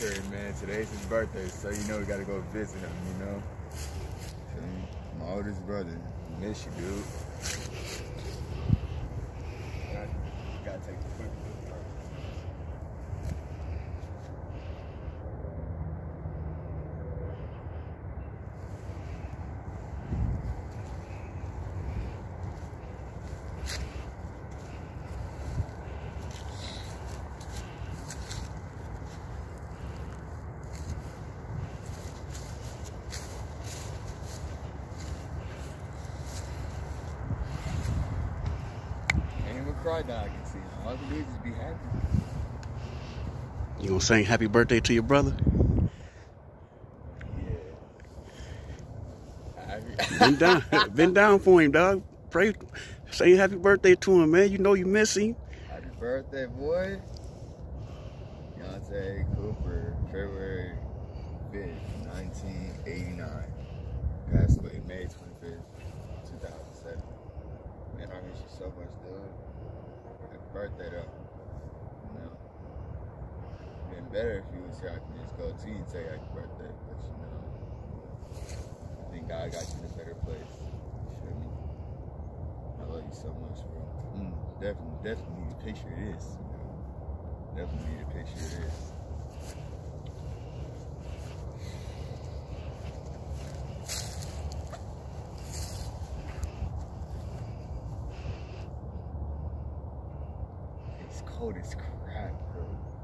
man. Today's his birthday, so you know we gotta go visit him, you know? My oldest brother. Miss you, dude. Gotta, gotta take the quick cry dog can see. All I can do is just be happy. You gonna sing happy birthday to your brother? Yeah. been down, been down for him, dog. Pray, say happy birthday to him, man. You know you miss him. Happy birthday, boy. Deontay Cooper, February 5th, 1989. Passed away May 25th, 2007. Man, I miss you so much, dude birthday though. You know, been better if you was here. I could just go to you and say happy birthday, but you know, I think God got you in a better place. You me? I love you so much, bro. Mm, definitely, definitely need a picture of this. You know? Definitely need a picture of this. It's cold is crap, bro.